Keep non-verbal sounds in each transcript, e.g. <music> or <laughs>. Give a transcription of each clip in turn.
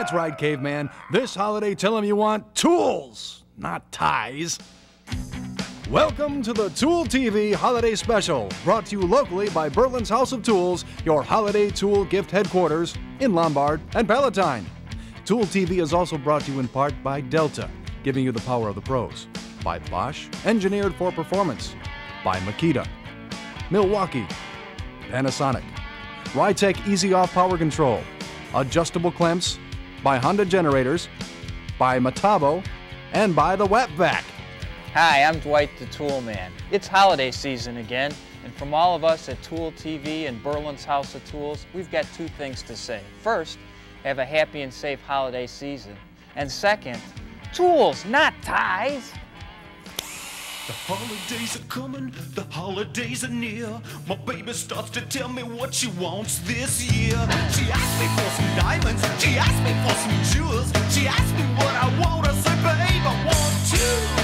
That's right, caveman. This holiday, tell them you want tools, not ties. Welcome to the Tool TV Holiday Special, brought to you locally by Berland's House of Tools, your holiday tool gift headquarters in Lombard and Palatine. Tool TV is also brought to you in part by Delta, giving you the power of the pros, by Bosch, engineered for performance, by Makita, Milwaukee, Panasonic, Rytec Easy Off Power Control, adjustable clamps, by Honda Generators, by Metabo, and by the Wet Vac. Hi, I'm Dwight the Tool Man. It's holiday season again, and from all of us at Tool TV and Berland's House of Tools, we've got two things to say. First, have a happy and safe holiday season. And second, tools, not ties. The holidays are coming, the holidays are near. My baby starts to tell me what she wants this year. She asked me for some diamonds, she asked me for some jewels. She asked me what I want, I said, babe, I want two.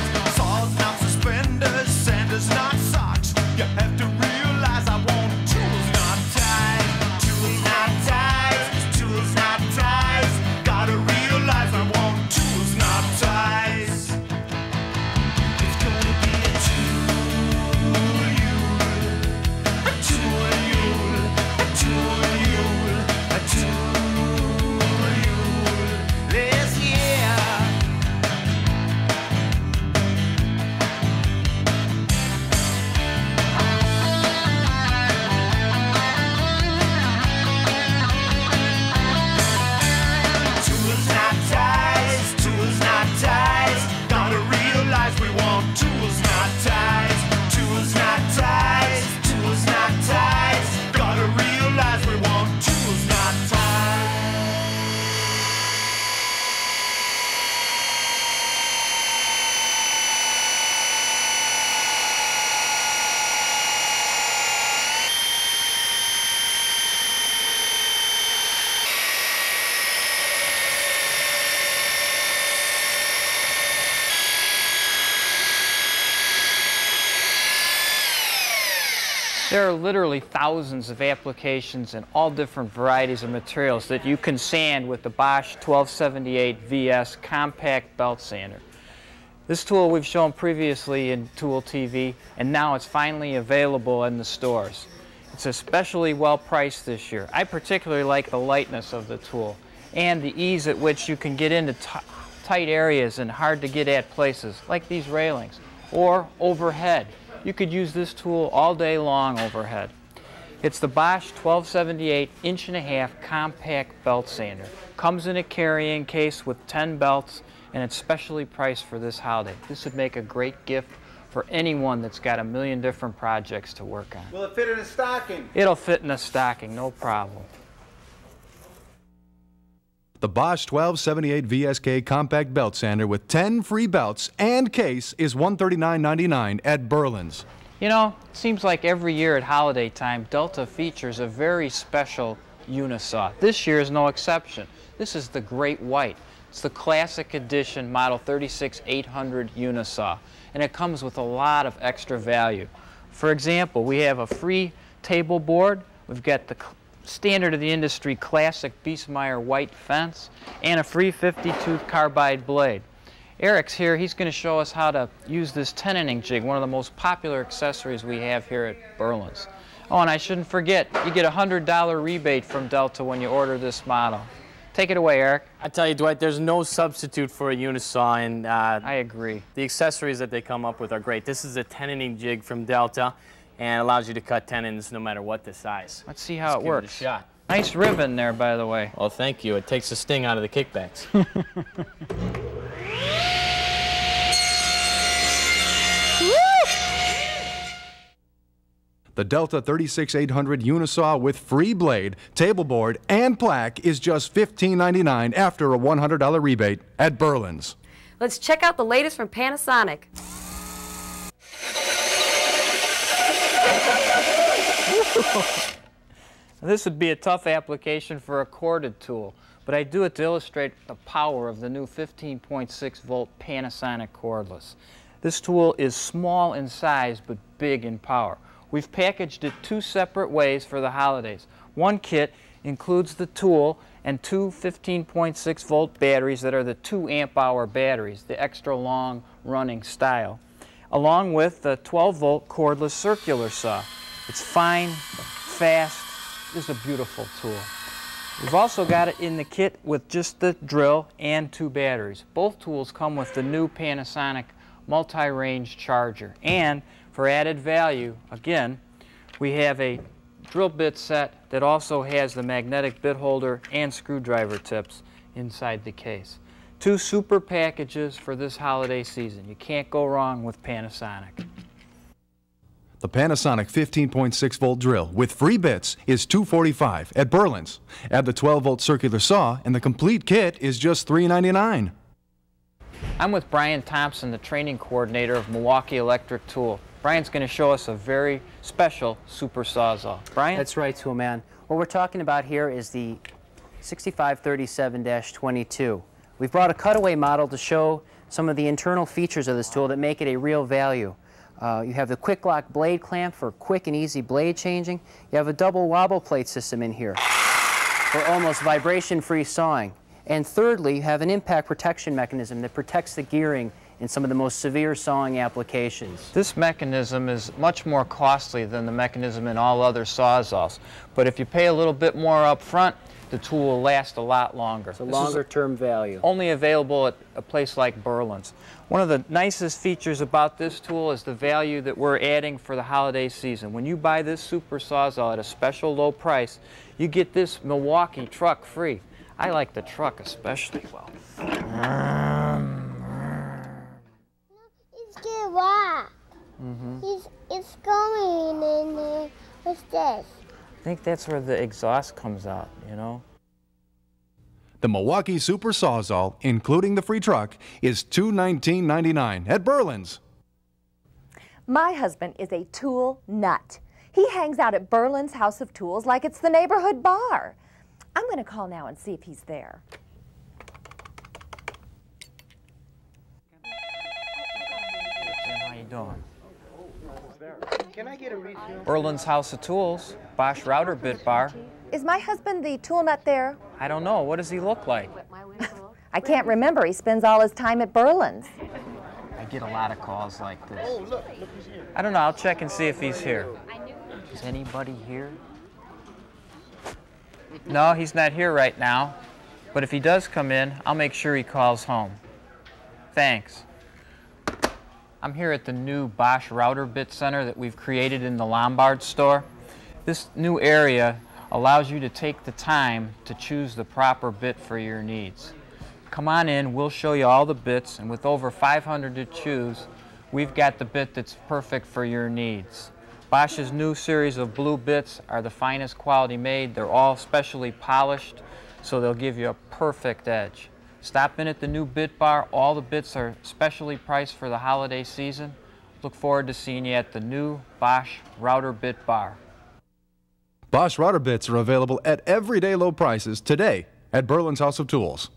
There are literally thousands of applications and all different varieties of materials that you can sand with the Bosch 1278 VS compact belt sander. This tool we've shown previously in Tool TV and now it's finally available in the stores. It's especially well priced this year. I particularly like the lightness of the tool and the ease at which you can get into tight areas and hard to get at places like these railings or overhead. You could use this tool all day long overhead. It's the Bosch 1278 inch and a half compact belt sander. Comes in a carrying case with 10 belts and it's specially priced for this holiday. This would make a great gift for anyone that's got a million different projects to work on. Will it fit in a stocking? It'll fit in a stocking, no problem. The Bosch 1278 VSK compact belt sander with 10 free belts and case is $139.99 at Berland's. You know, it seems like every year at holiday time, Delta features a very special unisaw. This year is no exception. This is the Great White. It's the classic edition model 36800 unisaw, and it comes with a lot of extra value. For example, we have a free table board. We've got the standard of the industry classic Biesemeyer white fence and a free 50 tooth carbide blade. Eric's here. He's going to show us how to use this tenoning jig, one of the most popular accessories we have here at Berland's. Oh, and I shouldn't forget, you get a $100 rebate from Delta when you order this model. Take it away, Eric. I tell you, Dwight, there's no substitute for a unisaw, and uh, I agree. the accessories that they come up with are great. This is a tenoning jig from Delta, and allows you to cut tenons no matter what the size. Let's see how Let's it give works. a shot. Nice ribbon there, by the way. Well, thank you. It takes the sting out of the kickbacks. <laughs> The Delta 36800 unisaw with free blade, table board, and plaque is just $15.99 after a $100 rebate at Berland's. Let's check out the latest from Panasonic. <laughs> This would be a tough application for a corded tool, but I do it to illustrate the power of the new 15.6 volt Panasonic cordless. This tool is small in size but big in power. We've packaged it two separate ways for the holidays. One kit includes the tool and two 15.6 volt batteries that are the 2 amp hour batteries, the extra long running style, along with the 12 volt cordless circular saw. It's fine, fast, it's a beautiful tool. We've also got it in the kit with just the drill and two batteries. Both tools come with the new Panasonic multi-range charger. And for added value, again, we have a drill bit set that also has the magnetic bit holder and screwdriver tips inside the case. Two super packages for this holiday season. You can't go wrong with Panasonic. The Panasonic 15.6 volt drill with free bits is 245 at Berland's. Add the 12 volt circular saw and the complete kit is just 399. I'm with Brian Thompson, the training coordinator of Milwaukee Electric Tool. Brian's going to show us a very special super sawzall. Brian? That's right, Tool Man. What we're talking about here is the 6537-22. We've brought a cutaway model to show some of the internal features of this tool that make it a real value. Uh, you have the quick lock blade clamp for quick and easy blade changing. You have a double wobble plate system in here for almost vibration-free sawing. And thirdly, you have an impact protection mechanism that protects the gearing in some of the most severe sawing applications. This mechanism is much more costly than the mechanism in all other sawzalls. But if you pay a little bit more up front, the tool will last a lot longer. It's a longer term value. Only available at a place like Berland's. One of the nicest features about this tool is the value that we're adding for the holiday season. When you buy this super sawzall at a special low price, you get this Milwaukee truck free. I like the truck especially well. It's getting rock. Mm-hmm. It's, it's going in there. What's this? I think that's where the exhaust comes out, you know? The Milwaukee Super Sawzall, including the free truck, is $219.99 at Berland's. My husband is a tool nut. He hangs out at Berland's House of Tools like it's the neighborhood bar. I'm going to call now and see if he's there. Jim, how you doing? Berland's House of Tools, Bosch router bit bar. Is my husband the tool nut there? I don't know. What does he look like? I can't remember. He spends all his time at Berland's. I get a lot of calls like this. I don't know. I'll check and see if he's here. Is anybody here? No, he's not here right now. But if he does come in, I'll make sure he calls home. Thanks. I'm here at the new Bosch Router Bit Center that we've created in the Lombard store. This new area allows you to take the time to choose the proper bit for your needs. Come on in, we'll show you all the bits, and with over 500 to choose, we've got the bit that's perfect for your needs. Bosch's new series of blue bits are the finest quality made. They're all specially polished, so they'll give you a perfect edge. Stop in at the new bit bar. All the bits are specially priced for the holiday season. Look forward to seeing you at the new Bosch Router Bit Bar. Bosch router bits are available at everyday low prices today at Berland's House of Tools.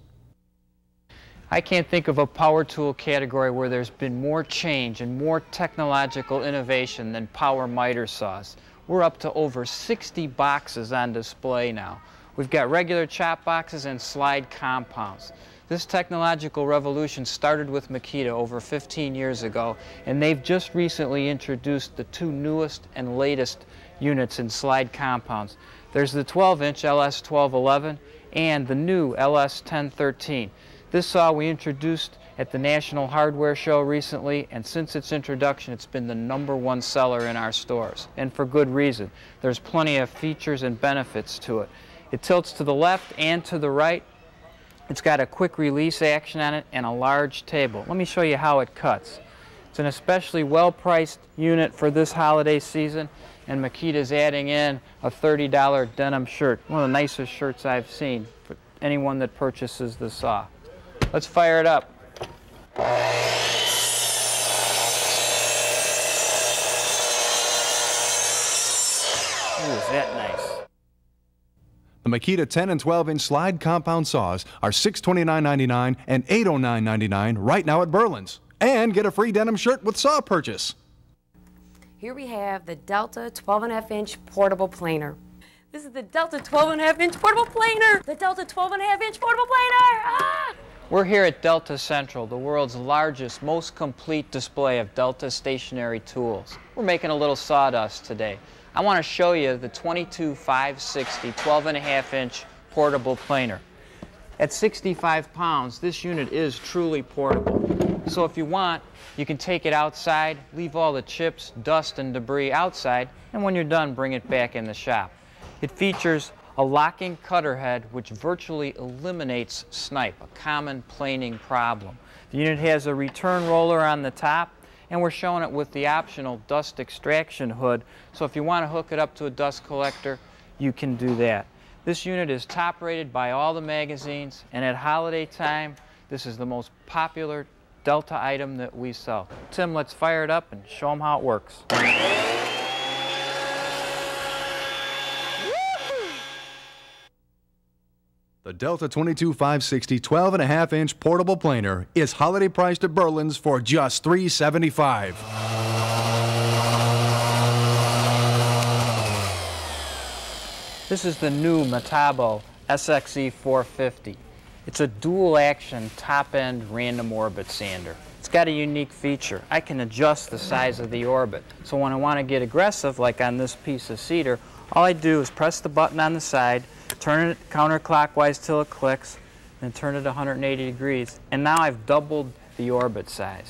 I can't think of a power tool category where there's been more change and more technological innovation than power miter saws. We're up to over 60 boxes on display now. We've got regular chop boxes and slide compounds. This technological revolution started with Makita over 15 years ago, and they've just recently introduced the two newest and latest units in slide compounds. There's the 12-inch LS1211 and the new LS1013. This saw we introduced at the National Hardware Show recently, and since its introduction, it's been the number one seller in our stores, and for good reason. There's plenty of features and benefits to it. It tilts to the left and to the right. It's got a quick release action on it and a large table. Let me show you how it cuts. It's an especially well-priced unit for this holiday season, and Makita's adding in a $30 denim shirt, one of the nicest shirts I've seen for anyone that purchases the saw. Let's fire it up. Ooh, is that nice? The Makita 10 and 12 inch slide compound saws are $629.99 and $809.99 right now at Berland's. And get a free denim shirt with saw purchase. Here we have the Delta 12.5 inch portable planer. This is the Delta 12 and a half inch portable planer. The Delta 12 and a half inch portable planer. Ah! We're here at Delta Central, the world's largest, most complete display of Delta stationary tools. We're making a little sawdust today. I want to show you the 22560 12 and a half inch portable planer. At 65 pounds, this unit is truly portable. So if you want, you can take it outside, leave all the chips, dust, and debris outside, and when you're done, bring it back in the shop. It features a locking cutter head which virtually eliminates snipe, a common planing problem. The unit has a return roller on the top, and we're showing it with the optional dust extraction hood. So if you want to hook it up to a dust collector, you can do that. This unit is top rated by all the magazines, and at holiday time, this is the most popular Delta item that we sell. Tim, let's fire it up and show them how it works. The Delta 22560 12 and a half inch portable planer is holiday priced at Berland's for just 375. This is the new Metabo SXE 450. It's a dual action top end random orbit sander. It's got a unique feature. I can adjust the size of the orbit. So when I want to get aggressive, like on this piece of cedar, all I do is press the button on the side, turn it counterclockwise till it clicks, then turn it 180 degrees. And now I've doubled the orbit size.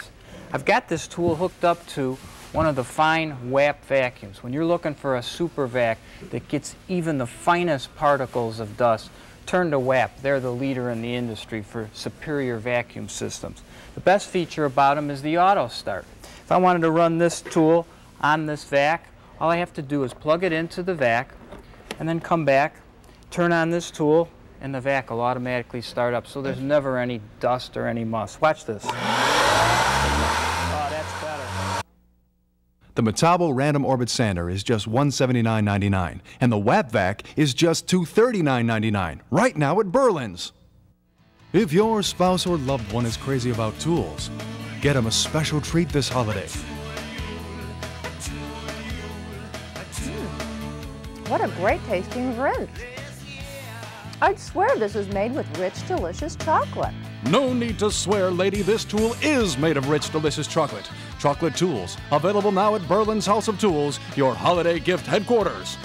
I've got this tool hooked up to one of the fine WAP vacuums. When you're looking for a super vac that gets even the finest particles of dust, turn to WAP. They're the leader in the industry for superior vacuum systems. The best feature about them is the auto start. If I wanted to run this tool on this vac, all I have to do is plug it into the vac and then come back, turn on this tool, and the vac will automatically start up so there's never any dust or any muss. Watch this. <laughs> Oh. The Metabo Random Orbit Sander is just $179.99, and the WAP vac is just $239.99 right now at Berland's. If your spouse or loved one is crazy about tools, get them a special treat this holiday. What a great tasting rinse. I'd swear this is made with rich, delicious chocolate. No need to swear, lady, this tool is made of rich, delicious chocolate. Chocolate Tools, available now at Berland's House of Tools, your holiday gift headquarters.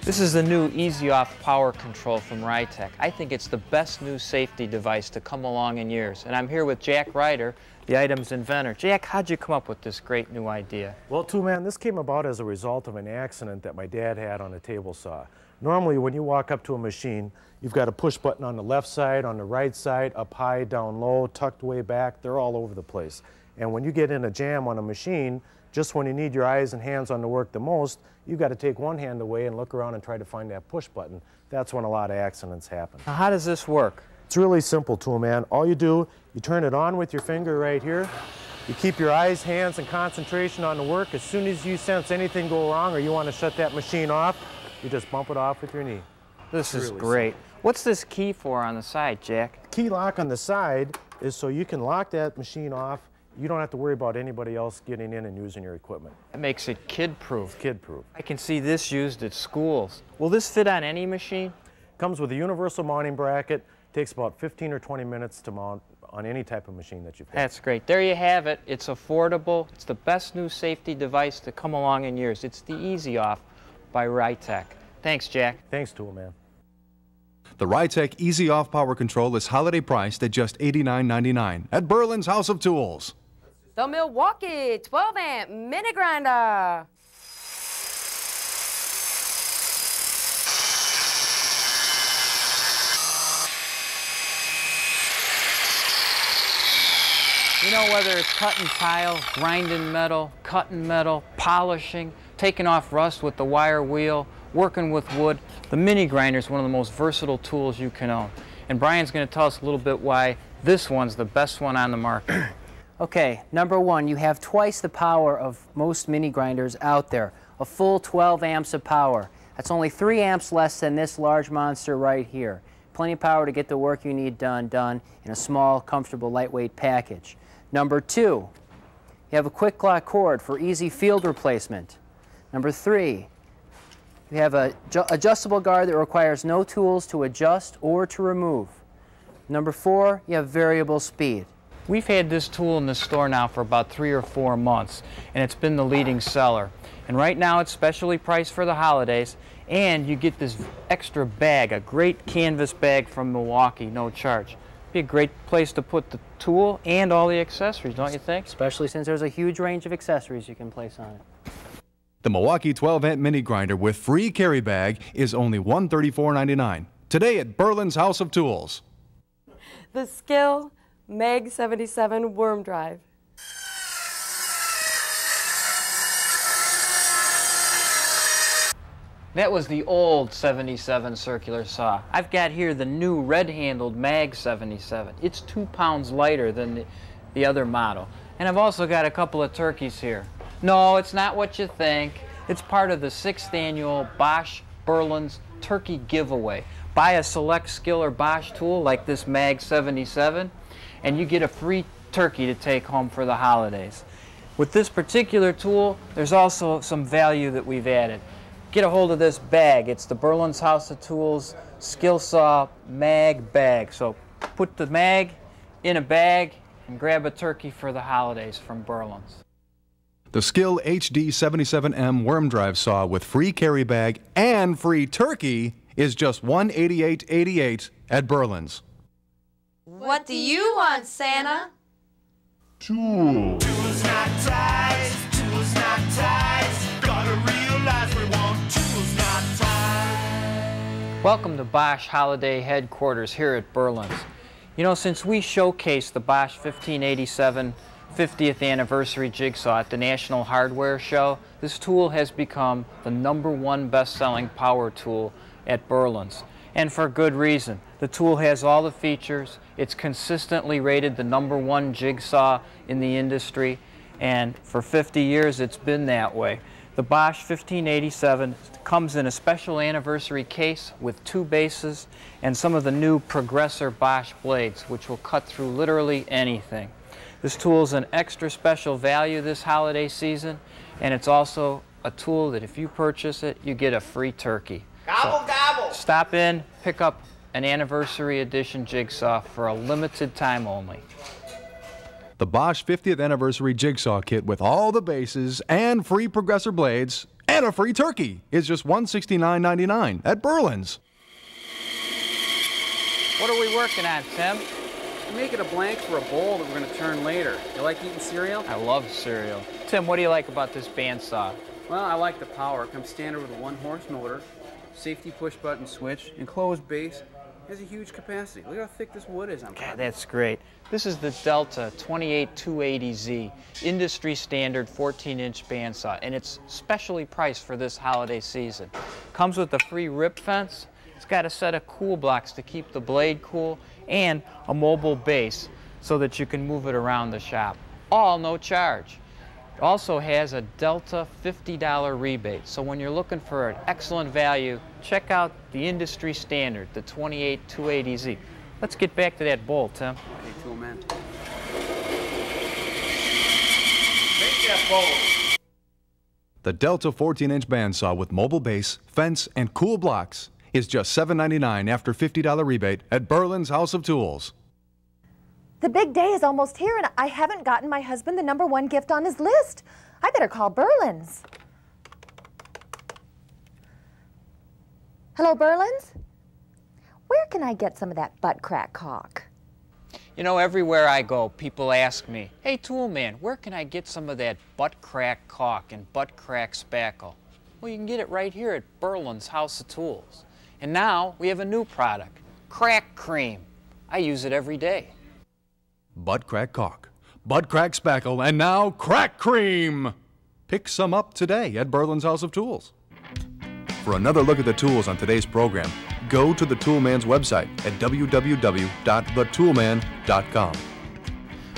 This is the new Easy Off power control from Rytec. I think it's the best new safety device to come along in years. And I'm here with Jack Ryder, the item's inventor. Jack, how'd you come up with this great new idea? Well, two man, this came about as a result of an accident that my dad had on a table saw. Normally, when you walk up to a machine, you've got a push button on the left side, on the right side, up high, down low, tucked way back. They're all over the place. And when you get in a jam on a machine, just when you need your eyes and hands on the work the most, you've got to take one hand away and look around and try to find that push button. That's when a lot of accidents happen. Now, how does this work? It's really simple, tool man. All you do, you turn it on with your finger right here. You keep your eyes, hands, and concentration on the work. As soon as you sense anything go wrong or you want to shut that machine off, you just bump it off with your knee. This is really great. What's this key for on the side, Jack? Key lock on the side is so you can lock that machine off. You don't have to worry about anybody else getting in and using your equipment. It makes it kid-proof. Kid-proof. I can see this used at schools. Will this fit on any machine? Comes with a universal mounting bracket. Takes about 15 or 20 minutes to mount on any type of machine that you've had. That's great. There you have it. It's affordable. It's the best new safety device to come along in years. It's the Easy Off by Rytec. Thanks, Jack. Thanks, Tool Man. The Rytec Easy Off Power Control is holiday priced at just $89.99 at Berland's House of Tools. The Milwaukee 12 amp mini grinder. Know, whether it's cutting tile, grinding metal, cutting metal, polishing, taking off rust with the wire wheel, working with wood, the mini grinder is one of the most versatile tools you can own. And Brian's going to tell us a little bit why this one's the best one on the market. <clears throat> Okay, number one, you have twice the power of most mini grinders out there, a full 12 amps of power. That's only 3 amps less than this large monster right here. Plenty of power to get the work you need done, done in a small, comfortable, lightweight package. Number two, you have a quick lock cord for easy field replacement. Number three, you have a adjustable guard that requires no tools to adjust or to remove. Number four, you have variable speed. We've had this tool in the store now for about three or four months, and it's been the leading seller. And right now it's specially priced for the holidays, and you get this extra bag, a great canvas bag from Milwaukee, no charge. Be a great place to put the tool and all the accessories, don't you think? Especially since there's a huge range of accessories you can place on it. The Milwaukee 12 amp mini grinder with free carry bag is only $134.99. Today at Berland's House of Tools. The Skil Mag 77 Worm Drive. That was the old 77 circular saw. I've got here the new red-handled Mag 77. It's two pounds lighter than the, the other model. And I've also got a couple of turkeys here. No, it's not what you think. It's part of the sixth annual Bosch Berland's Turkey Giveaway. Buy a select Skil or Bosch tool like this Mag 77 and you get a free turkey to take home for the holidays. With this particular tool, there's also some value that we've added. Get a hold of this bag. It's the Berland's House of Tools Skil Saw Mag Bag. So put the mag in a bag and grab a turkey for the holidays from Berland's. The Skil HD 77M worm drive saw with free carry bag and free turkey is just $188.88 at Berland's. What do you want, Santa? Tools not ties, tools Welcome to Bosch Holiday Headquarters here at Berland's. You know, since we showcased the Bosch 1587 50th anniversary jigsaw at the National Hardware Show, this tool has become the number one best-selling power tool at Berland's. And for good reason. The tool has all the features. It's consistently rated the number one jigsaw in the industry. And for 50 years, it's been that way. The Bosch 1587 comes in a special anniversary case with two bases and some of the new Progressor Bosch blades, which will cut through literally anything. This tool is an extra special value this holiday season, and it's also a tool that if you purchase it, you get a free turkey. Gobble, gobble! Stop in, pick up an anniversary edition jigsaw for a limited time only. The Bosch 50th anniversary jigsaw kit with all the bases and free progressor blades and a free turkey is just $169.99 at Berland's. What are we working on, Tim? Make it a blank for a bowl that we're going to turn later. You like eating cereal? I love cereal. Tim, what do you like about this bandsaw? Well, I like the power. It comes standard with a one horse motor, safety push button switch, enclosed base. Has a huge capacity. Look how thick this wood is on. God, that's great. This is the Delta 28280Z, industry standard 14 inch bandsaw, and it's specially priced for this holiday season. Comes with a free rip fence. It's got a set of cool blocks to keep the blade cool and a mobile base so that you can move it around the shop. All no charge. It also has a Delta $50 rebate. So when you're looking for an excellent value, check out the industry standard, the 28280Z. Let's get back to that bowl, Tim. Hey, tool man. Make that bowl. The Delta 14 inch bandsaw with mobile base, fence, and cool blocks is just $7.99 after $50 rebate at Berland's House of Tools. The big day is almost here, and I haven't gotten my husband the number one gift on his list. I better call Berland's. Hello, Berland's? Where can I get some of that butt crack caulk? You know, everywhere I go, people ask me, hey, tool man, where can I get some of that butt crack caulk and butt crack spackle? Well, you can get it right here at Berland's House of Tools. And now we have a new product, Crack Cream. I use it every day. Butt crack caulk, butt crack spackle, and now crack cream. Pick some up today at Berland's House of Tools. For another look at the tools on today's program, go to the Toolman's website at www.thetoolman.com.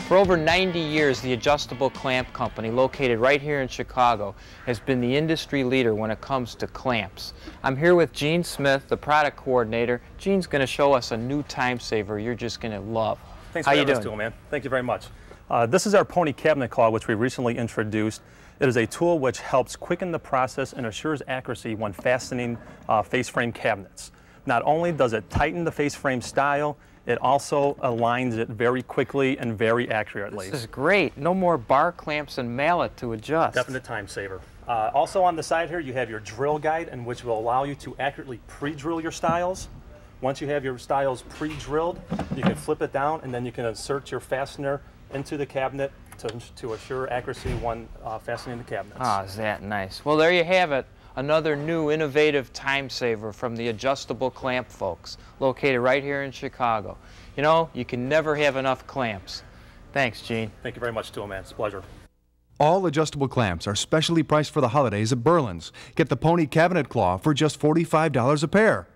For over 90 years, the Adjustable Clamp Company, located right here in Chicago, has been the industry leader when it comes to clamps. I'm here with Gene Smith, the product coordinator. Gene's going to show us a new time saver you're just going to love. Thanks How for you having us, doing? Tool Man. Thank you very much. Uh, this is our pony cabinet claw, which we recently introduced. It is a tool which helps quicken the process and assures accuracy when fastening uh, face frame cabinets. Not only does it tighten the face frame style, it also aligns it very quickly and very accurately. This is great. No more bar clamps and mallet to adjust. Definite time saver. Uh, also on the side here, you have your drill guide, and which will allow you to accurately pre-drill your stiles. Once you have your styles pre-drilled, you can flip it down, and then you can insert your fastener into the cabinet to, to assure accuracy when uh, fastening the cabinets. Ah, is that nice. Well, there you have it. Another new innovative time saver from the adjustable clamp folks, located right here in Chicago. You know, you can never have enough clamps. Thanks, Gene. Thank you very much, Toolman. It's a pleasure. All adjustable clamps are specially priced for the holidays at Berland's. Get the Pony Cabinet Claw for just $45 a pair.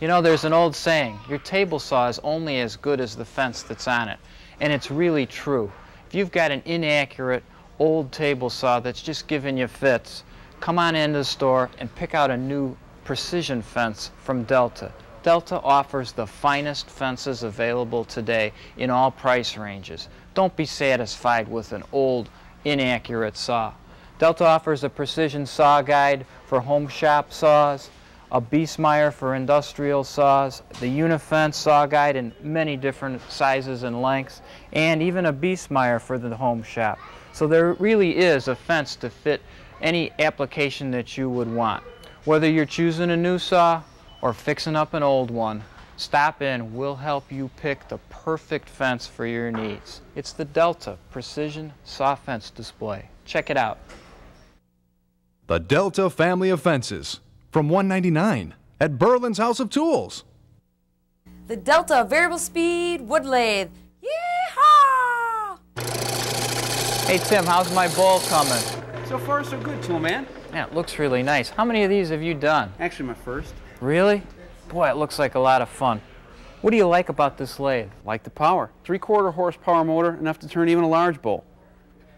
You know, there's an old saying, your table saw is only as good as the fence that's on it. And it's really true. If you've got an inaccurate, old table saw that's just giving you fits, come on into the store and pick out a new precision fence from Delta. Delta offers the finest fences available today in all price ranges. Don't be satisfied with an old, inaccurate saw. Delta offers a precision saw guide for home shop saws, a Biesemeyer for industrial saws, the Unifence saw guide in many different sizes and lengths, and even a Biesemeyer for the home shop. So there really is a fence to fit any application that you would want. Whether you're choosing a new saw or fixing up an old one, stop in. We'll help you pick the perfect fence for your needs. It's the Delta Precision Saw Fence Display. Check it out. The Delta family of fences from 199 at Berland's House of Tools. The Delta variable speed wood lathe. Yeehaw! Hey Tim, how's my bowl coming? So far, so good, tool man. Yeah, it looks really nice. How many of these have you done? Actually, my first. Really? Boy, it looks like a lot of fun. What do you like about this lathe? Like the power. Three-quarter horsepower motor, enough to turn even a large bowl.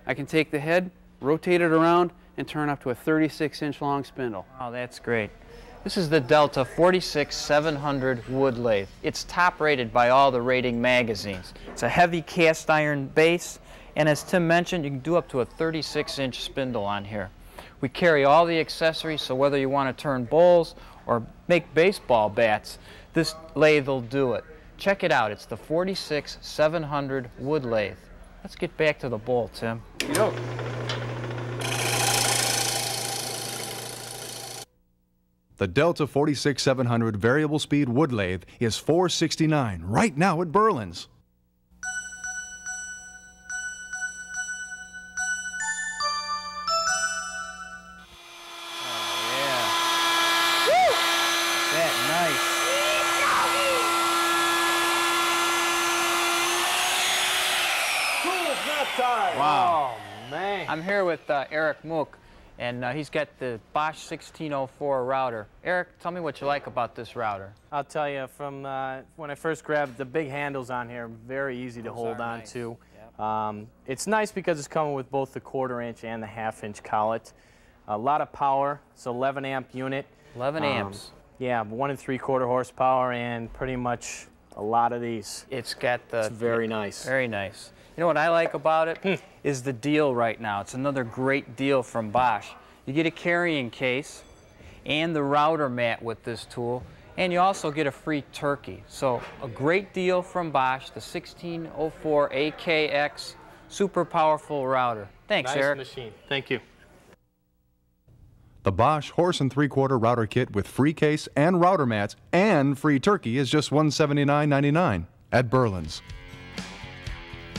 I can take the head, rotate it around, and turn up to a 36-inch long spindle. Oh, that's great. This is the Delta 46700 wood lathe. It's top rated by all the rating magazines. It's a heavy cast iron base, and as Tim mentioned, you can do up to a 36-inch spindle on here. We carry all the accessories, so whether you want to turn bowls or make baseball bats, this lathe will do it. Check it out. It's the 46700 wood lathe. Let's get back to the bowl, Tim. Yo. The Delta 46700 variable speed wood lathe is 469 right now at Berland's. Yeah. That nice. Cool that time. Wow. Oh, man. I'm here with uh, Eric Mook, and uh, he's got the Bosch 1604 router. Eric, tell me what you like about this router. I'll tell you, from uh, when I first grabbed the big handles on here, very easy to hold on to. Um, it's nice because it's coming with both the quarter inch and the half inch collet. A lot of power, it's 11 amp unit. 11 Um, amps. Yeah, one and three quarter horsepower and pretty much a lot of these. It's got the. It's very nice. Very nice. You know what I like about it is the deal right now. It's another great deal from Bosch. You get a carrying case and the router mat with this tool, and you also get a free turkey. So a great deal from Bosch, the 1604 AKX super powerful router. Thanks, nice Eric. machine. Thank you. The Bosch horse and three quarter router kit with free case and router mats and free turkey is just $179.99 at Berland's.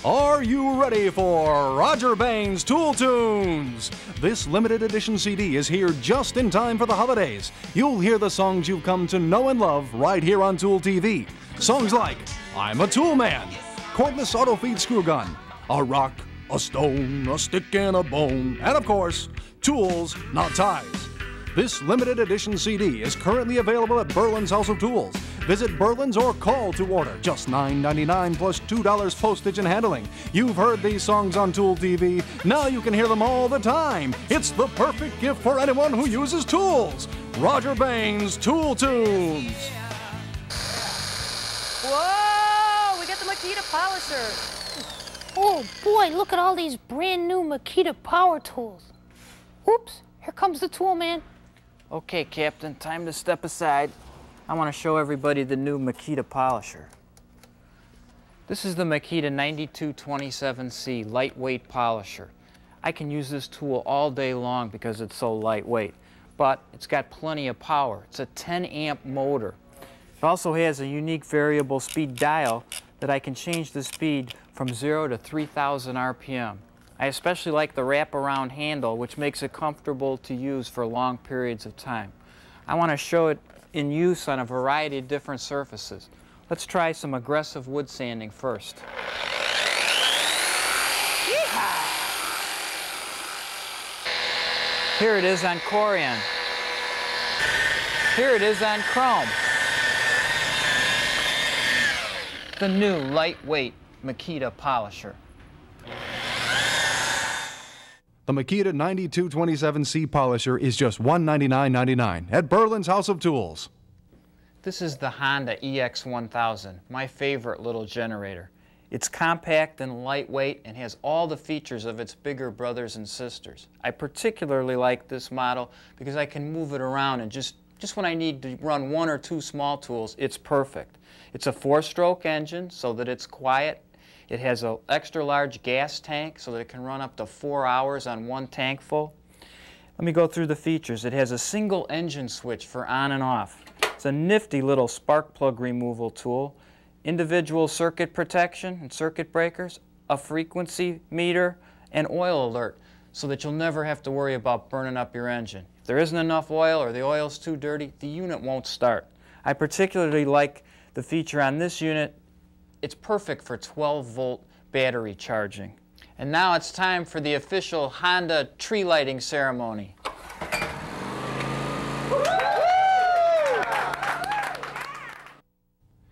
Are you ready for Roger Bain's Tool Tunes? This limited edition CD is here just in time for the holidays. You'll hear the songs you've come to know and love right here on Tool TV. Songs like I'm a Tool Man, Cordless Auto Feed Screw Gun, A Rock, a Stone, a Stick, and a Bone, and of course, Tools, Not Ties. This limited edition CD is currently available at Berland's House of Tools. Visit Berland's or call to order. Just $9.99 plus $2 postage and handling. You've heard these songs on Tool TV. Now you can hear them all the time. It's the perfect gift for anyone who uses tools. Roger Bain's Tool Tunes. Whoa! We got the Makita polisher. Oh boy, look at all these brand new Makita power tools. Oops, here comes the tool man. Okay, Captain, time to step aside. I want to show everybody the new Makita polisher. This is the Makita 9227C lightweight polisher. I can use this tool all day long because it's so lightweight, but it's got plenty of power. It's a 10 amp motor. It also has a unique variable speed dial that I can change the speed from 0 to 3000 RPM. I especially like the wraparound handle, which makes it comfortable to use for long periods of time. I want to show it in use on a variety of different surfaces. Let's try some aggressive wood sanding first. Here it is on Corian. Here it is on Chrome. The new lightweight Makita polisher. The Makita 9227C polisher is just $199.99 at Berland's House of Tools. This is the Honda EX1000, my favorite little generator. It's compact and lightweight and has all the features of its bigger brothers and sisters. I particularly like this model because I can move it around and just, just when I need to run one or two small tools, it's perfect. It's a four-stroke engine so that it's quiet. It has an extra large gas tank so that it can run up to four hours on one tank full. Let me go through the features. It has a single engine switch for on and off. It's a nifty little spark plug removal tool, individual circuit protection and circuit breakers, a frequency meter, and oil alert so that you'll never have to worry about burning up your engine. If there isn't enough oil or the oil's too dirty, the unit won't start. I particularly like the feature on this unit. It's perfect for 12 volt battery charging. And now it's time for the official Honda tree lighting ceremony.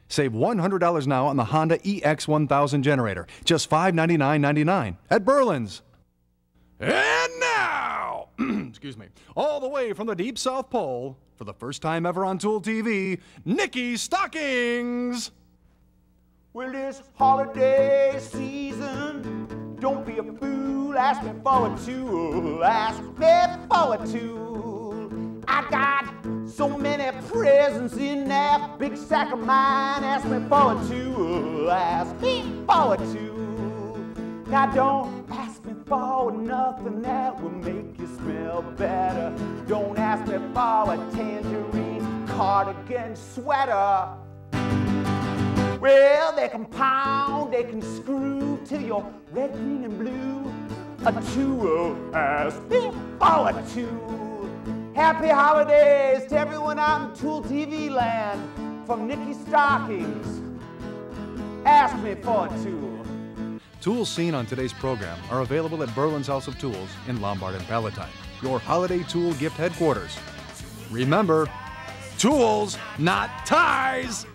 Save $100 now on the Honda EX1000 generator, just $599.99 at Berland's. And now, <clears throat> excuse me, all the way from the deep South Pole, for the first time ever on Tool TV, Nikki Stockings. Well, this holiday season, don't be a fool. Ask me for a tool. Ask me for a tool. I got so many presents in that big sack of mine. Ask me for a tool. Ask me for a tool. Now don't ask me for nothing that will make you smell better. Don't ask me for a tangerine cardigan sweater. Well, they can pound, they can screw till you're red, green, and blue. A tool, ask me for a tool. Happy holidays to everyone out in Tool TV land from Nikki Stockings. Ask me for a tool. Tools seen on today's program are available at Berland's House of Tools in Lombard and Palatine, your holiday tool gift headquarters. Remember, tools, not ties!